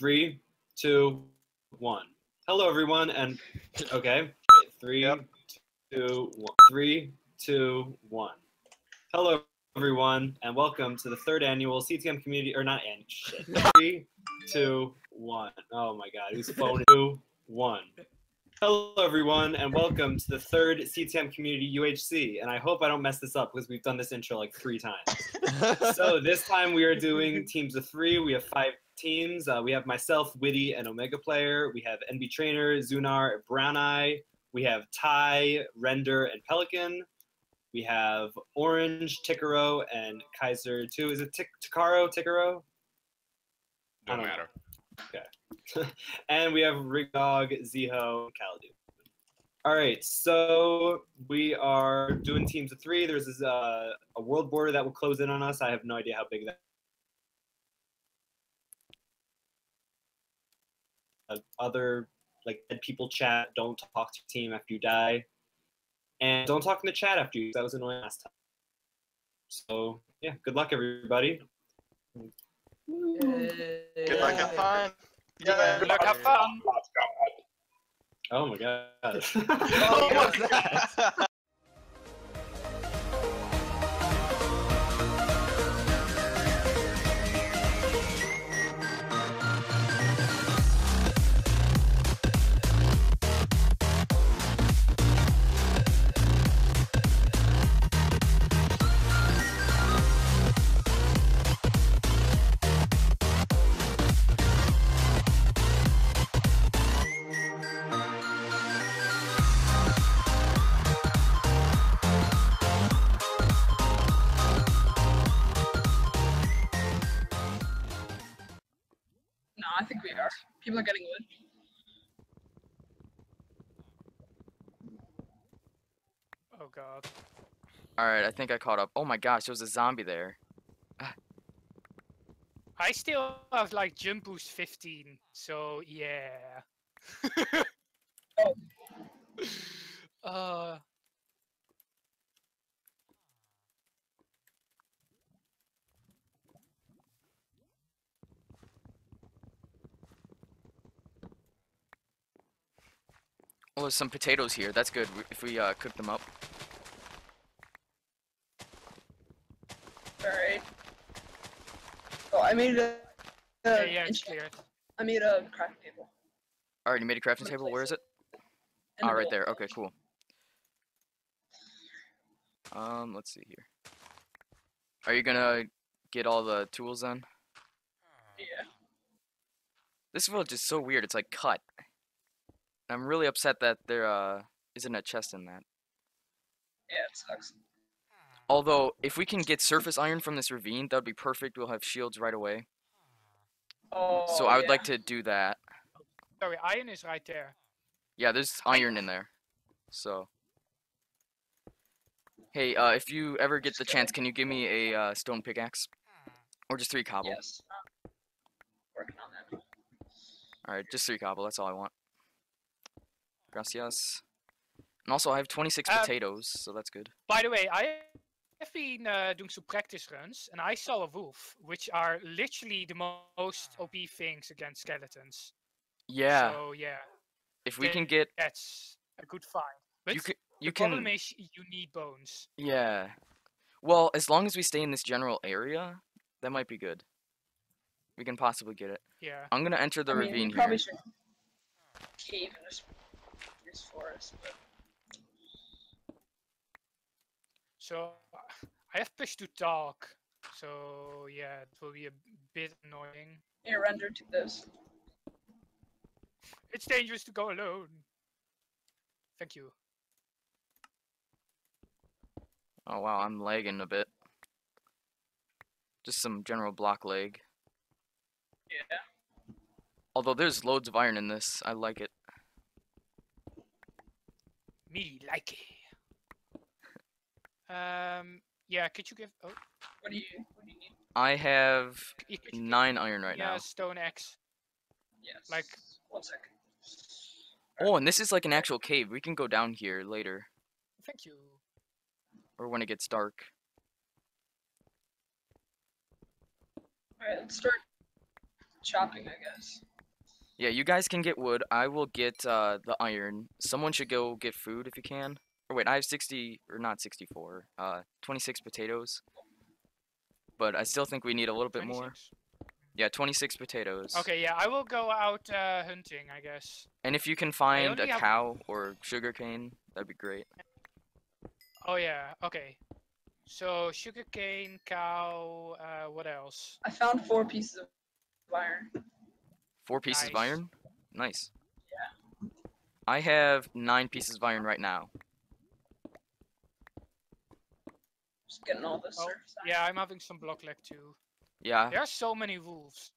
Three, two, one. Hello, everyone, and okay. Three, Yep. two, one. Three, two, one. Hello, everyone, and welcome to the third annual CTM community, or not annual. Shit. Three, two, one. Oh my God, who's phone? Two, one. Hello, everyone, and welcome to the third CTM community UHC. And I hope I don't mess this up because we've done this intro like three times. so this time we are doing teams of three. We have five teams. Uh, we have myself, Witty, and Omega Player. We have NB Trainor, Zunar, Brown Eye. We have Ty, Render, and Pelican. We have Orange, Tikaro, and Kaiser 2. Is it Tik- Tikaro? Tikaro? I Don't don't matter. and we have Rigdog, Ziho, and Kaladu. All right, so we are doing teams of three. There's this, uh, a world border that will close in on us. I have no idea how big that. Other like dead people chat. Don't talk to your team after you die, and don't talk in the chat after you. That was annoying last time. So yeah, good luck everybody. Good luck, have fun. Yeah, Good luck, have fun. Oh my god. Oh, what's that? Oh god. Alright, I think I caught up. Oh my gosh, there was a zombie there. I still have like jump boost 15, so yeah. some potatoes here. That's good if we uh, cook them up. Alright. Oh, I made a. yeah, a yeah, it's ench- cleared. I made a craft table. Alright, you made a crafting table. Where is it? in the Oh, right there. Okay, cool. Um, let's see here. Are you gonna get all the tools then? Yeah. This village is so weird. It's like cut. I'm really upset that there uh isn't a chest in that. Yeah, it sucks. Although, if we can get surface iron from this ravine, that would be perfect. We'll have shields right away. Oh. So I would yeah. like to do that. Sorry, iron is right there. Yeah, there's iron in there. So. Hey, uh, if you ever get the chance, can you give me a uh, stone pickaxe? Or just three cobble? Yes. Working on that. Alright, just three cobble, that's all I want. Gracias. And also, I have 26 Um, potatoes, so that's good. By the way, I have been uh, doing some practice runs, and I saw a wolf, which are literally the most OP things against skeletons. Yeah, So yeah, if we they- can get. that's a good find. But You can. the You problem can. is you need bones. Yeah. Well, as long as we stay in this general area, that might be good. We can possibly get it. Yeah. I'm gonna enter the I mean, we ravine probably here. should cave in this, this forest, but So I have push to talk. So yeah, it will be a bit annoying. here, render to this. It's dangerous to go alone. Thank you. Oh wow, I'm lagging a bit. Just some general block lag. Yeah. Although there's loads of iron in this, I like it. Me like it. Um. Yeah. Could you give? Oh. What do you What do you need? I have y- could you give- nine iron right yeah, now. stone axe. Yes. Like- one sec. Oh, and this is like an actual cave. We can go down here later, Thank you. or when it gets dark. Alright, let's start chopping, I guess. Yeah, you guys can get wood. I will get uh, the iron. Someone should go get food if you can. Or wait, I have 60 or not 64. Uh, 26 potatoes. But I still think we need a little bit more. Yeah, 26 potatoes. Okay, yeah, I will go out uh, hunting, I guess. And if you can find a have- cow or sugarcane, that'd be great. Oh yeah, okay. So sugarcane, cow, uh, what else? I found four pieces of iron. Four pieces of iron? Nice. Yeah. I have nine pieces of iron right now. Just getting all this Oh, surface. Yeah, I'm having some block lag too. Yeah, There are so many wolves.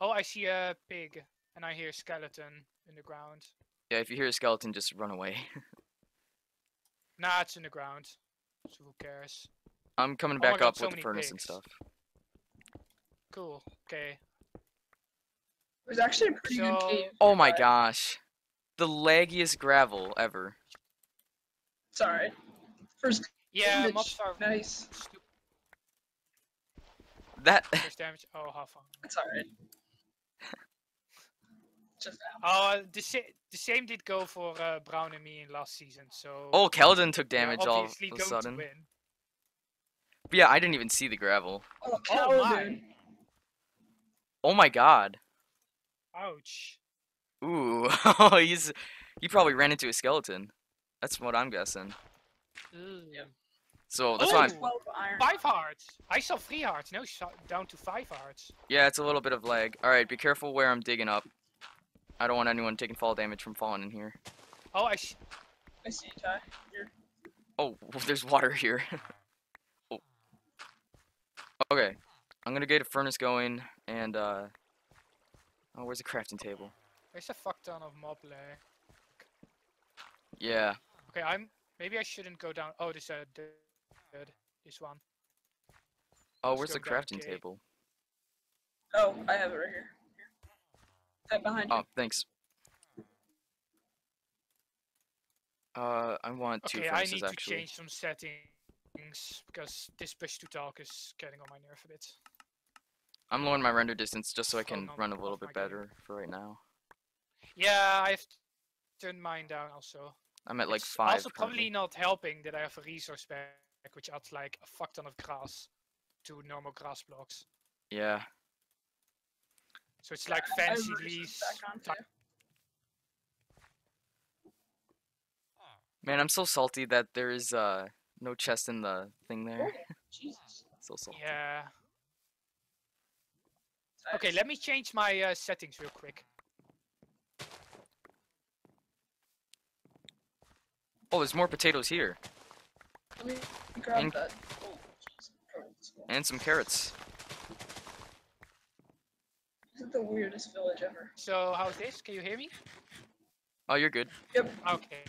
Oh, I see a pig, and I hear skeleton in the ground. yeah, if you hear a skeleton, just run away. Nah, it's in the ground. So who cares? I'm coming Oh back God, up so with the many furnace and stuff. Cool. Okay. There's actually a pretty good So- cave. Oh my nearby. gosh. The laggiest gravel ever. Sorry. First Yeah, damage. mobs are Nice. stupid. That First damage. Oh, half on. It's alright. Just Oh, the, sa- the same did go for uh, Brown and me in last season. So. Oh, Keldon took we are damage all of a sudden. But yeah, I didn't even see the gravel. oh, Oh my! Oh my god. Ouch. Ooh, he's he probably ran into a skeleton. That's what I'm guessing. Ugh. So that's Oh! why I'm, Five hearts. I saw three hearts. No, it's down to five hearts. yeah, it's a little bit of lag. All right, be careful where I'm digging up. I don't want anyone taking fall damage from falling in here. Oh, I see. I see you, Ty. You're Oh, there's water here. oh. Okay, I'm gonna get a furnace going and uh. Oh, where's the crafting table? There's a fuck ton of mob lag. Yeah. Okay, I'm. Maybe I shouldn't go down. Oh, this uh, dead. This one. Oh, Let's where's the crafting okay. table? Oh, I have it right here. Right behind you. Oh, thanks. Uh, I want two Okay, I furnaces need to change some settings because this push to talk is getting on my nerve a bit. I'm lowering my render distance just so I Oh, can no, run a little my bit game. better for right now. Yeah, I've turned mine down also. I'm at like It's five. Also, probably currently. not helping that I have a resource pack which adds like a fuck ton of grass to normal grass blocks. Yeah. So it's like fancy resource leaves. back on type- too. Man, I'm so salty that there is uh no chest in the thing there. Oh, Jesus. So salty. Yeah. Okay, let me change my uh, settings real quick. Oh, there's more potatoes here Let me grab and- that. Oh, jeez. Probably this one. and some carrots. This is the weirdest village ever. So how's this? Can you hear me? Oh, you're good. Yep. Okay.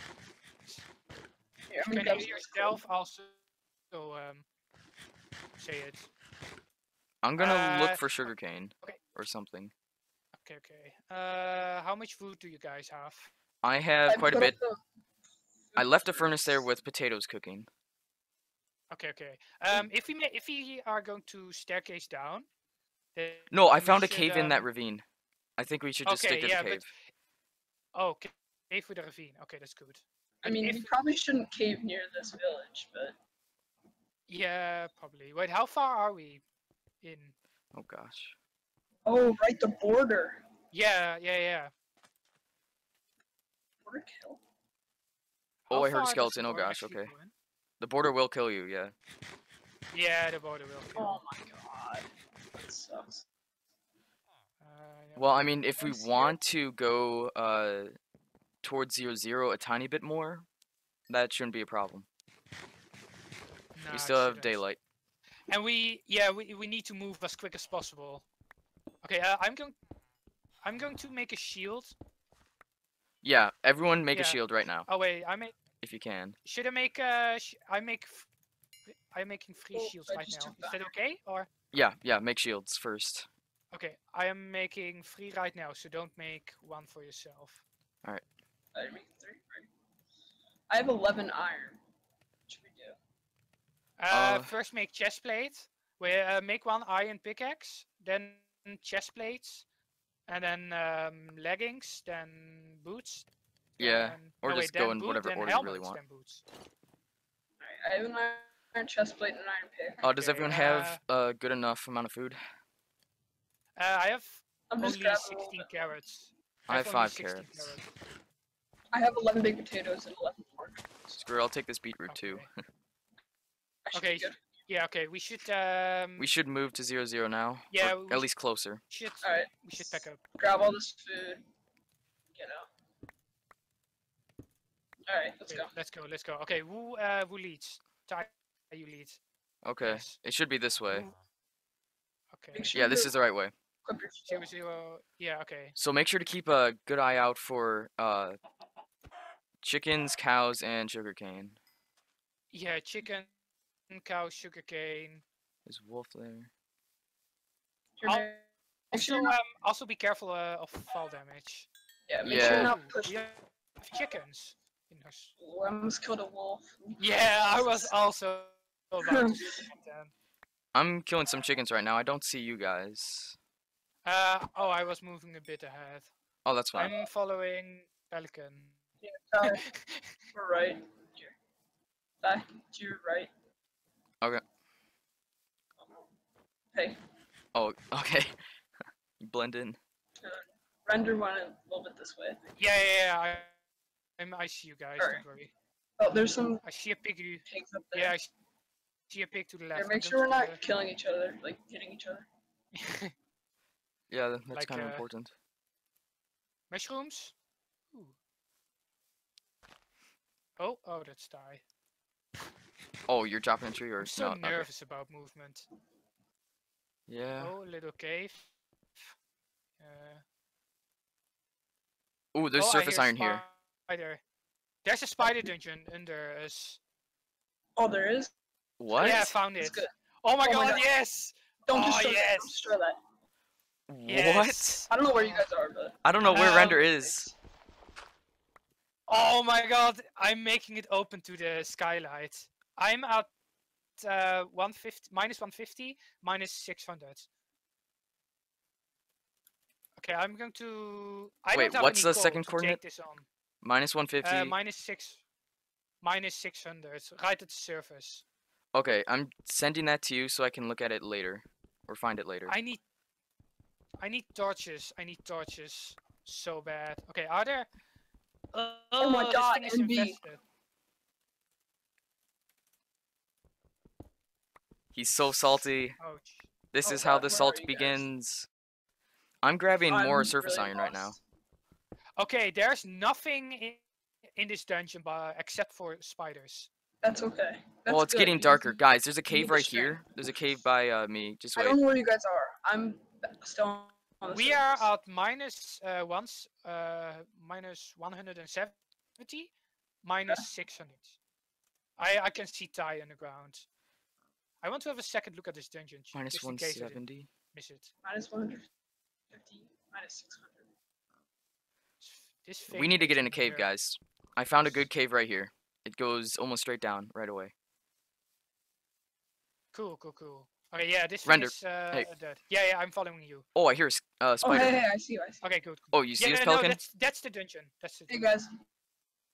Here, I'm Can gonna you grab hear some yourself also? So um, say it. I'm gonna Uh, look for sugarcane okay. or something. Okay, okay. Uh, how much food do you guys have? I have I quite a bit. the I left a furnace there with potatoes cooking. Okay, okay. Um, if we ma- if we are going to staircase down, then No, I found a should, cave in that um, ravine. I think we should just Okay, stick to yeah, the but cave. Oh, okay. Cave with the ravine. Okay, that's good. I mean, if- we probably shouldn't cave near this village, but Yeah, probably. Wait, how far are we in? Oh gosh. oh, right, the border. Yeah, yeah, yeah. Border kill. Oh, How I heard a far does the skeleton, oh gosh, okay. go? The border will kill you, yeah. Yeah, the border will. kill. Oh my god. That sucks. Uh, yeah. Well, I mean, if we I see it. want to go uh towards zero zero a tiny bit more, that shouldn't be a problem. Nah, we still have daylight. And we, yeah, we, we need to move as quick as possible. Okay, uh, I'm going. I'm going to make a shield. Yeah, everyone make Yeah. a shield right now, Oh wait, I make. if you can. Should I make? Uh, sh- I make. f- I'm making three Oh, shields right now. Is that. that okay? Or Yeah, yeah, make shields first. okay, I am making three right now. So don't make one for yourself. I didn't make three, right? I have 11 iron. What should we do? Uh, Uh, first make chest plate. Where uh, make one iron pickaxe, then chest plates, and then um, leggings, then boots. Yeah, then- or no, wait, just go in boot, whatever then order you really helmets, want. Then boots. I have an iron chest plate and an iron pick. Uh, does Okay, everyone have a good enough amount of food? Uh, I have I'm just only grabbing 16 carrots. I have only five 16 carrots. I have 11 big potatoes and 11 pork. Screw, I'll take this beetroot too. Okay. I should be Okay, good. Yeah, okay, we should um We should move to zero zero now. Yeah, we at least closer. should Alright. we should pack up. Grab all this food. Get out. Alright, let's Okay, go. Let's go, let's go. Okay, who uh who leads? Ty, you lead. Okay, Yes. it should be this way. Okay. Sure Yeah, this is the right way. equip your Zero fuel. zero. Yeah. Okay. So make sure to keep a good eye out for uh chickens, cows, and sugarcane. Yeah, chicken, cow, sugarcane. There's a wolf there. I'll- make- make Also, um, also be careful uh, of fall damage. yeah, make sure you're yeah. not Ooh, pushed. we have chickens. in us. Ooh, I almost killed a wolf. Yeah, I was also about to. I'm killing some chickens right now. I don't see you guys. Uh, oh, I was moving a bit ahead. Oh, that's fine. I'm following Pelican. Uh, we're right. Back to your right. Okay. Hey, Oh, okay. blend in. render one a little bit this way. Yeah, yeah, yeah. I, I'm, I see you guys. Alright. Don't worry. Oh, there's some I see a pig. pigs up there. Yeah, I s- see a pig to the left. Here, make sure we're to not killing each other, like hitting each other. Yeah, that's Like, kind of uh, important. Mushrooms. Ooh. Oh, oh, that's die. Oh, you're dropping a tree or I'm so no? okay. nervous about movement. Yeah. Oh, little cave. Uh, Ooh, there's oh, surface hear iron here. Spider. There's a spider dungeon under us. Oh, there is. What? Yeah, I found it. Oh my Oh my god, God. yes! Don't Oh, destroy that. yes. Don't destroy that. Yes. I don't know where you guys are, but I don't know where Um, render is. Oh my god, I'm making it open to the skylight. I'm at uh, 150, minus 150, minus 600. Okay, I'm going to. I Wait, what's the second to coordinate? This on. Minus 150. Uh, minus six, minus 600, right at the surface. okay, I'm sending that to you so I can look at it later, or find it later. I need. I need torches. I need torches so bad. Okay, are there? Uh, Oh my this God, thing is NB. infested. He's so salty. Ouch. This Oh is how the where salt you guys? begins. I'm grabbing I'm more surface really iron right now. Okay, there's nothing in, in this dungeon but except for spiders. That's okay. That's well, it's good, getting darker. you- Guys, there's a cave right here. There's a cave by uh, me. Just wait. I don't know where you guys are. I'm still on the We are surface. at minus uh, once uh minus 170, minus 600. I I can see Ty on the ground. I want to have a second look at this dungeon. j- Minus just in case I didn't 170. miss it. minus 150, minus 600. This We need to get in a cave, guys. I found a good cave right here. It goes almost straight down right away. Cool, cool, cool. Okay, yeah, this Render. is uh, Hey. dead. Yeah, yeah, I'm following you. Oh, I hear a uh, Oh, spider. hey, hey, I see you, I see you. Okay, good. Oh, you see yeah, this no, no, that's that's the dungeon. That's the Hey, dungeon. guys.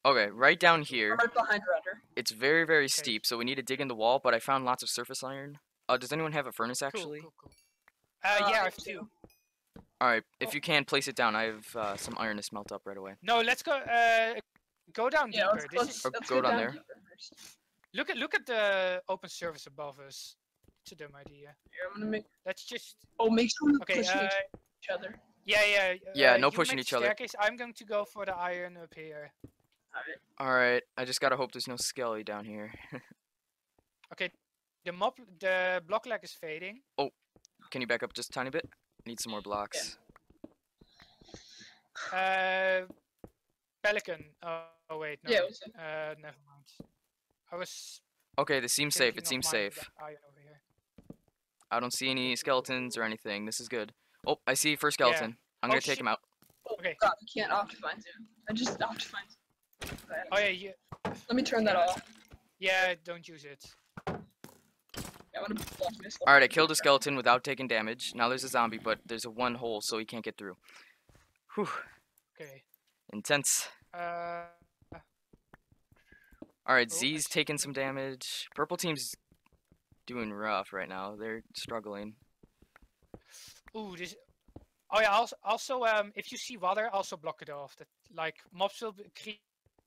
Okay, right down here. right behind Render. It's very, very steep, so we need to dig in the wall, but I found lots of surface iron. Uh, does anyone have a furnace, actually? cool, cool. Uh, Uh, yeah, I I have do. two. Alright, Oh. if you can, place it down. I have uh, some iron to smelt up right away. No, let's go. Uh, go down Yeah, deeper. let's, this let's, is Or let's go go down down there. look at look at the open surface above us. It's a dumb idea. Here, I'm gonna make. Let's just. Oh, make sure we Okay. push Uh, each other. yeah, yeah. Yeah, uh, no pushing each the other. Staircase. I'm going to go for the iron up here. Alright. Alright, I just gotta hope there's no skelly down here. Okay. The mob, the block lag is fading. Oh, can you back up just a tiny bit? Need some more blocks. Uh, pelican. Oh, oh wait, no. Yeah, it Uh, never mind. I was. Okay, this seems safe. It seems mining the safe. over here. I don't see any skeletons or anything. This is good. Oh, I see first skeleton. I'm Oh, gonna take him out. Oh, Okay. God, I can't optifine zoom. I just optifined. Oh yeah, yeah, Let me turn that off. yeah. Don't use it. Yeah, I'm gonna block myself. All right, I killed a skeleton without taking damage. Now there's a zombie, but there's a one hole, so he can't get through. Whew, Okay. intense. Uh, All right, Oh, Z's taking some damage. Purple team's doing rough right now. They're struggling. ooh, this. Oh yeah. Also, also, um, if you see water, also block it off. That like mobs will be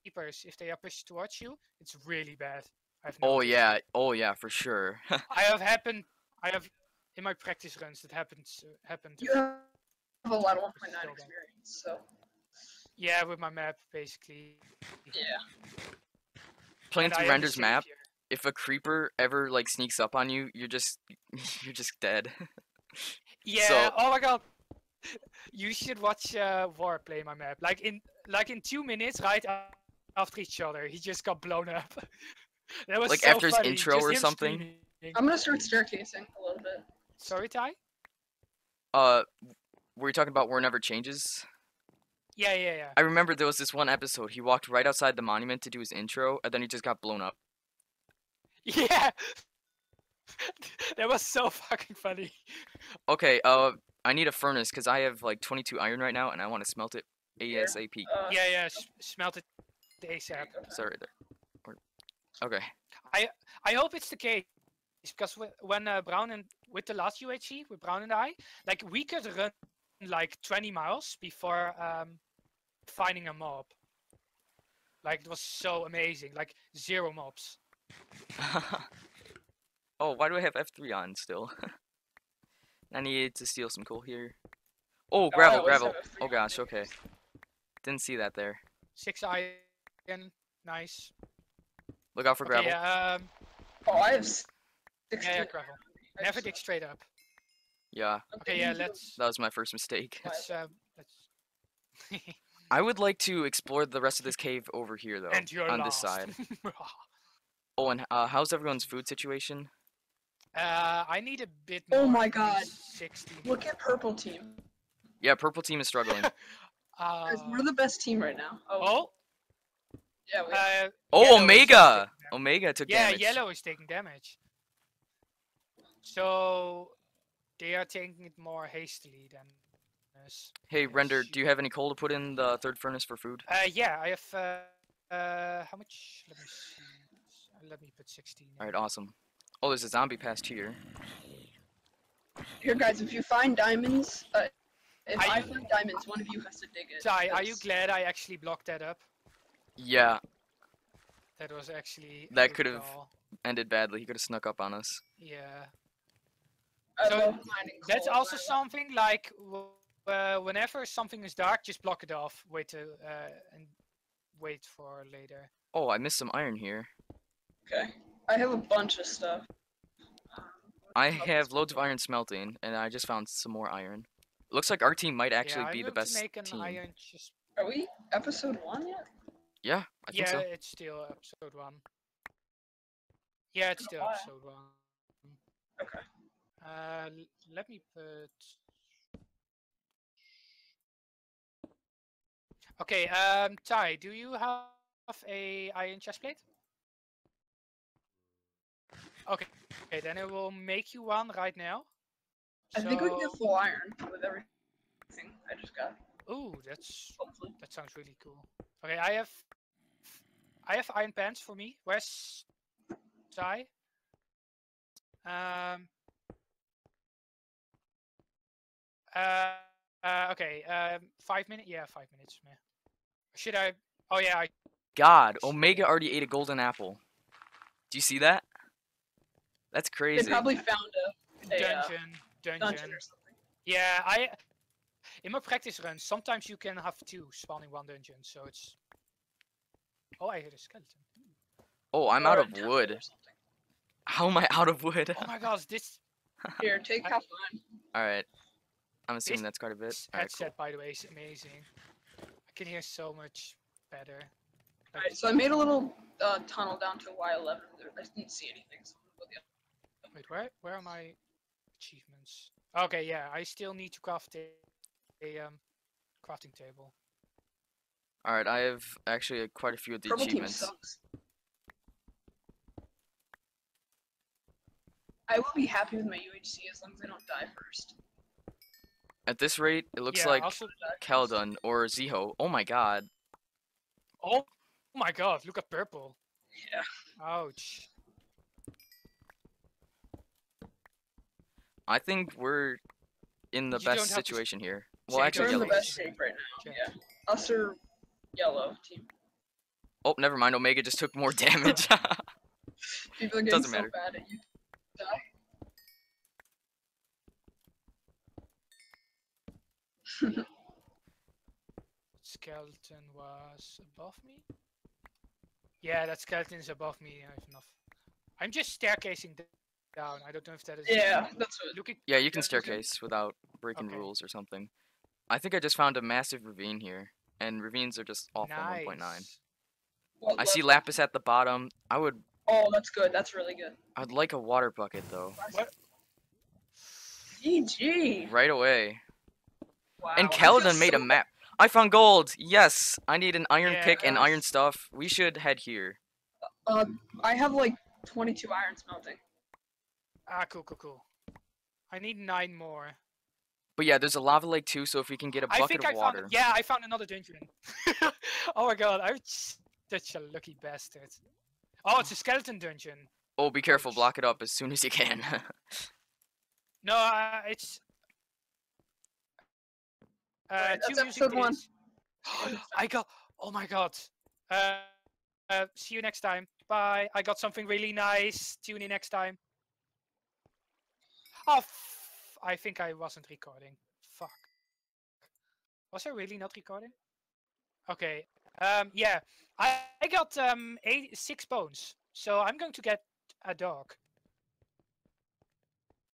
creepers if they are pushed towards you. It's really bad. I've Oh noticed. yeah, oh yeah, for sure. I have happened. I have in my practice runs that happens uh, happened. You have a lot of 1.9 experience, so Yeah, with my map basically. yeah. Playing And through Render's map, savior. if a creeper ever like sneaks up on you, you're just you're just dead. Yeah. So- Oh my god. You should watch uh, War play my map. Like in like in two minutes, right a- after each other, he just got blown up. that was Like, so after his funny, intro just or something? screaming. I'm gonna start staircasing a little bit. Sorry, Ty. uh, were you talking about War Never Changes? Yeah, yeah, yeah. I remember there was this one episode. He walked right outside the monument to do his intro, and then he just got blown up. Yeah. that was so fucking funny. Okay, uh, I need a furnace because I have like 22 iron right now, and I want to smelt it ASAP. Uh, Yeah, yeah. S- smelt it ASAP. Sorry there. Okay. I I hope it's the case because when uh, Brown and with the last UHC with Brown and I, like we could run like 20 miles before um, finding a mob. Like it was so amazing, like zero mobs. oh, why do I have F3 on still? I needed to steal some coal here. Oh, gravel, always gravel. Oh gosh, okay. Didn't see that there. Six iron, nice. Look out for Okay, gravel. yeah, um, Oh, I have s- yeah, yeah, gravel. I Never just- dig straight up. Yeah, Okay, yeah, let's that was my first mistake. let's um, let's. I would like to explore the rest of this cave over here though, and you're on this side. Oh, and uh, how's everyone's food situation? uh, I need a bit more. Oh my God. least 16. Look at purple team. Yeah, purple team is struggling. Uh, Guys, we're the best team right now. Oh, oh, yeah, we uh, Oh, Omega! Omega took yeah, damage. Yeah, yellow is taking damage. So they are taking it more hastily than us. Hey, Render, do you have any coal to put in the third furnace for food? Uh, yeah, I have. Uh, uh, how much? Let me see. Let me put 16. Alright, awesome. Oh, there's a zombie past here. Here, guys, if you find diamonds, uh, if Are I you- find diamonds, one of you has to dig it. Ty, are you glad I actually blocked that up? Yeah, That was actually. That could've- ended badly. He could have snuck up on us. Yeah. I So, That's also I something like uh, whenever something is dark, just block it off. Wait to uh, and wait for later. Oh, I missed some iron here. Okay. I have a bunch of stuff. I have loads of iron smelting, and I just found some more iron. Looks like our team might actually yeah, be the best to make an team. iron just Are we episode one yet? Yeah, I think yeah, so. it's still episode one. Yeah, it's still episode one. Okay. Uh, let me put. Okay, um, Ty, do you have a iron chestplate? Okay, okay, then I will make you one right now. I think we can get full iron with everything I just got. Ooh, that's Hopefully. that sounds really cool. Okay, I have I have iron pants for me. Where's Ty? Um. Uh, uh, okay. Um, five minutes. Yeah, five minutes. meh. Should I? Oh yeah. I, God, Omega already ate a golden apple. Do you see that? That's crazy. They crazy. probably found a, a uh, dungeon, dungeon. dungeon or something. Yeah, I. In my practice runs, sometimes you can have two spawning one dungeon, so it's. Oh, I hit a skeleton. Oh, I'm Or out of wood. How am I out of wood? Oh my gosh, this Here, take I- half mine. Alright. I'm assuming This that's quite a bit. This Alright, cool. by the way, is amazing. I can hear so much better. Alright, so I made a little uh, tunnel down to Y11. I didn't see anything. So I'm gonna go the wait, where where are my achievements? Okay, yeah, I still need to craft a, a um crafting table. Alright, I have actually quite a few of the Purple team sucks. I will be happy with my UHC as long as I don't die first. At this rate, it looks yeah, like also, Keldon or Ziho. Oh my god. oh my god, look at purple. Yeah. Ouch. I think we're in the You best have to situation here. Well, say actually, We're in the best shape right now. Yeah. Yeah. Us or yellow team. Oh, never mind. Omega just took more damage. People are getting Doesn't so matter. bad at you. Die. Skeleton was above me? Yeah, that skeleton is above me. I have enough. I'm just staircasing down. I don't know if that is. Yeah, that's what. Looking. yeah, you can staircase without breaking Okay. rules or something. I think I just found a massive ravine here, and ravines are just awful. nice. 1.9. what I see lapis at the bottom. I would, Oh, that's good. That's really good. I'd like a water bucket though, What? GG. right away. Wow. And I Kaladun made a map. I found gold. Yes, I need an iron pick and iron stuff. We should head here. Uh, I have like 22 iron smelting. Ah, cool, cool, cool. I need nine more. But yeah, there's a lava lake too. So if we can get a bucket think of I water. found. Yeah, I found another dungeon. oh my god, I'm such a lucky bastard. Oh, it's a skeleton dungeon. Oh, be careful. Block it up as soon as you can. No, uh, it's. Uh, Alright, two that's music episode one. I got. Oh my god. Uh, uh, see you next time. Bye. I got something really nice. Tune in next time. Oh, f- I think I wasn't recording. Fuck. Was I really not recording? Okay. Um. Yeah. I I got um eight six bones. So I'm going to get a dog.